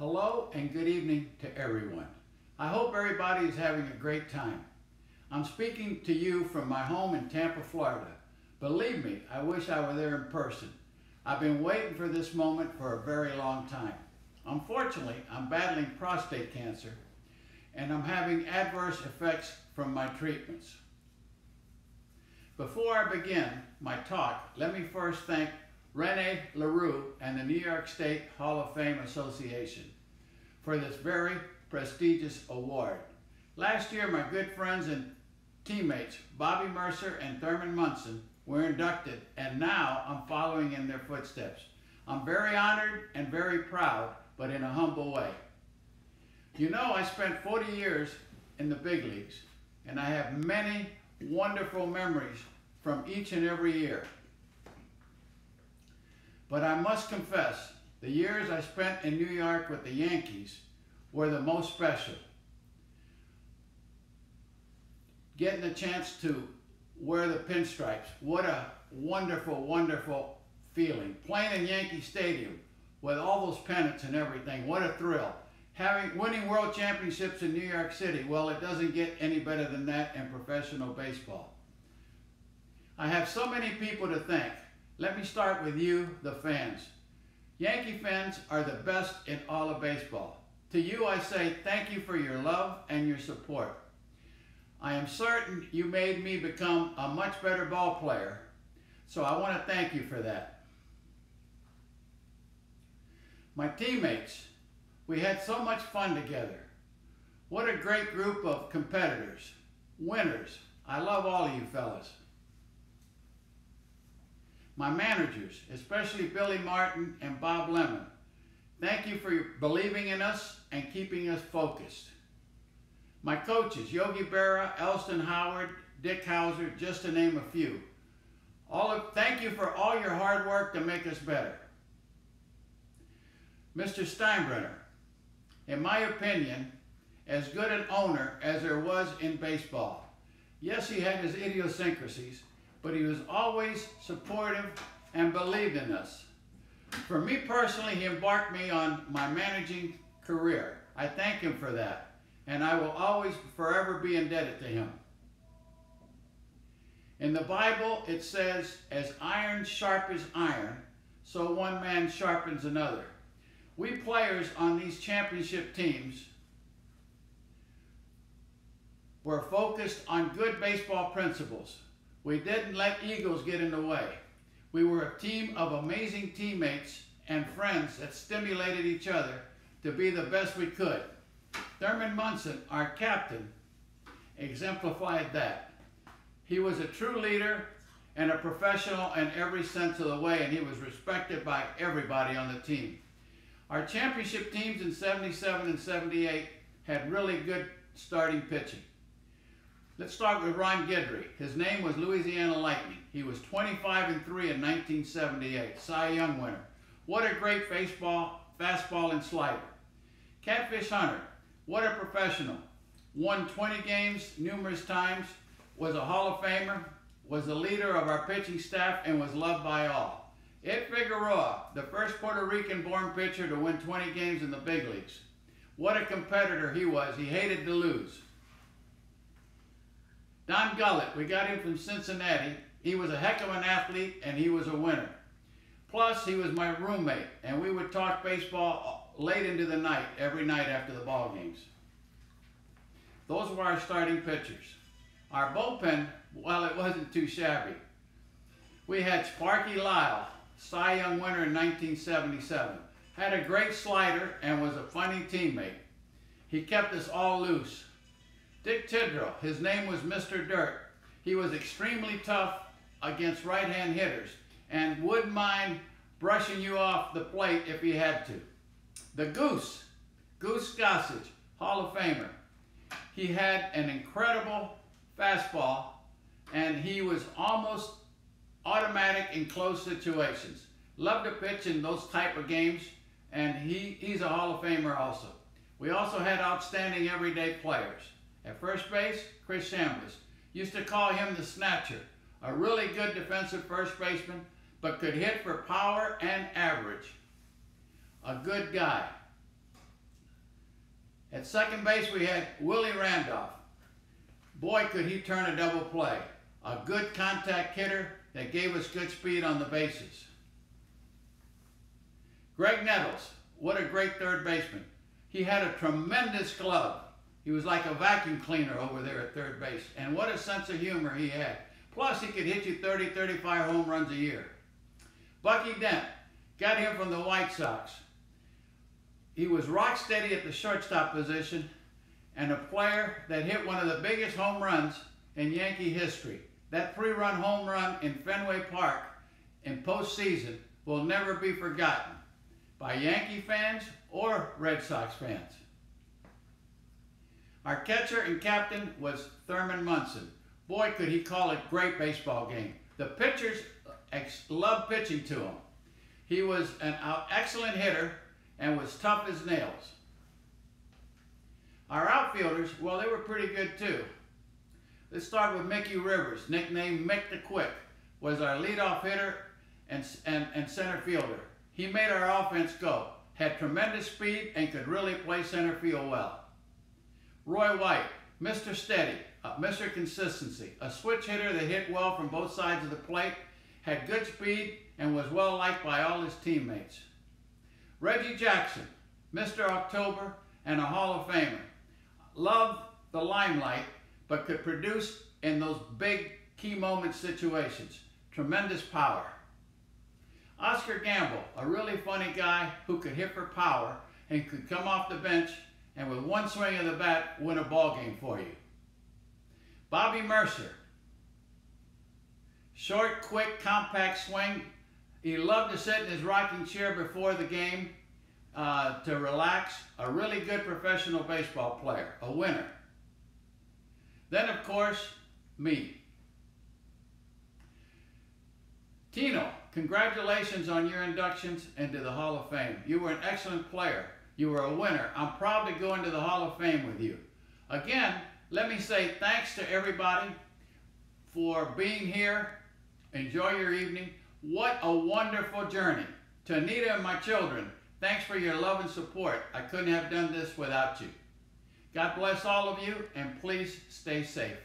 Hello and good evening to everyone. I hope everybody is having a great time. I'm speaking to you from my home in Tampa, Florida. Believe me, I wish I were there in person. I've been waiting for this moment for a very long time. Unfortunately, I'm battling prostate cancer and I'm having adverse effects from my treatments. Before I begin my talk, let me first thank Rene LaRue and the New York State Hall of Fame Association for this very prestigious award. Last year, my good friends and teammates, Bobby Murcer and Thurman Munson, were inducted, and now I'm following in their footsteps. I'm very honored and very proud, but in a humble way. You know, I spent 40 years in the big leagues, and I have many wonderful memories from each and every year. But I must confess, the years I spent in New York with the Yankees were the most special. Getting the chance to wear the pinstripes, what a wonderful, wonderful feeling. Playing in Yankee Stadium with all those pennants and everything, what a thrill having winning world championships in New York City, well, it doesn't get any better than that in professional baseball. I have so many people to thank. Let me start with you, the fans. Yankee fans are the best in all of baseball. To you, I say thank you for your love and your support. I am certain you made me become a much better ball player, so I want to thank you for that. My teammates, we had so much fun together. What a great group of competitors, winners. I love all of you fellas. My managers, especially Billy Martin and Bob Lemon, thank you for believing in us and keeping us focused. My coaches, Yogi Berra, Elston Howard, Dick Howser, just to name a few. All of, thank you for all your hard work to make us better. Mr. Steinbrenner, in my opinion, as good an owner as there was in baseball. Yes, he had his idiosyncrasies, but he was always supportive and believed in us. For me personally, he embarked me on my managing career. I thank him for that, and I will always forever be indebted to him. In the Bible, it says, as iron sharpens iron, so one man sharpens another we players on these championship teams were focused on good baseball principles. We didn't let egos get in the way. We were a team of amazing teammates and friends that stimulated each other to be the best we could. Thurman Munson, our captain, exemplified that. He was a true leader and a professional in every sense of the way, and he was respected by everybody on the team. Our championship teams in 77 and 78 had really good starting pitching. Let's start with Ron Guidry. His name was Louisiana Lightning. He was 25 and 3 in 1978, Cy Young winner. What a great baseball, fastball and slider. Catfish Hunter, what a professional. Won 20 games numerous times, was a Hall of Famer, was the leader of our pitching staff, and was loved by all. Ed Figueroa, the first Puerto Rican-born pitcher to win 20 games in the big leagues. What a competitor he was. He hated to lose. Don Gullett, we got him from Cincinnati. He was a heck of an athlete and he was a winner. Plus, he was my roommate and we would talk baseball late into the night, every night after the ball games. Those were our starting pitchers. Our bullpen, well, it wasn't too shabby. We had Sparky Lyle, Cy Young winner in 1977. Had a great slider and was a funny teammate. He kept us all loose. Dick Tidrow, his name was Mr. Dirt. He was extremely tough against right-hand hitters and wouldn't mind brushing you off the plate if he had to. The Goose, Goose Gossage, Hall of Famer. He had an incredible fastball and he was almost automatic in close situations. Loved to pitch in those type of games, and he, he's a Hall of Famer also. We also had outstanding everyday players. At first base, Chris Chambliss. Used to call him the snatcher. A really good defensive first baseman, but could hit for power and average. A good guy. At second base, we had Willie Randolph. Boy, could he turn a double play. A good contact hitter that gave us good speed on the bases. Graig Nettles, what a great third baseman. He had a tremendous glove. He was like a vacuum cleaner over there at third base. And what a sense of humor he had. Plus, he could hit you 30, 35 home runs a year. Bucky Dent, got him from the White Sox. He was rock steady at the shortstop position and a player that hit one of the biggest home runs in Yankee history. That three-run home run in Fenway Park in postseason will never be forgotten by Yankee fans or Red Sox fans. Our catcher and captain was Thurman Munson. Boy, could he call a great baseball game. The pitchers uh, loved pitching to him. He was an excellent hitter and was tough as nails. Our outfielders, well, they were pretty good too. Let's start with Mickey Rivers, nicknamed Mick the Quick, was our leadoff hitter and, and, and center fielder. He made our offense go, had tremendous speed, and could really play center field well. Roy White, Mr. Steady, uh, Mr. Consistency, a switch hitter that hit well from both sides of the plate, had good speed, and was well liked by all his teammates. Reggie Jackson, Mr. October, and a Hall of Famer. Loved the limelight, but could produce in those big key moment situations. Tremendous power. Oscar Gamble, a really funny guy who could hit for power and could come off the bench and with one swing of the bat win a ball game for you. Bobby Murcer, short, quick, compact swing. He loved to sit in his rocking chair before the game uh, to relax. A really good professional baseball player, a winner. Then, of course, me. Tino, congratulations on your inductions into the Hall of Fame. You were an excellent player. You were a winner. I'm proud to go into the Hall of Fame with you. Again, let me say thanks to everybody for being here. Enjoy your evening. What a wonderful journey. To Anita and my children, thanks for your love and support. I couldn't have done this without you. God bless all of you, and please stay safe.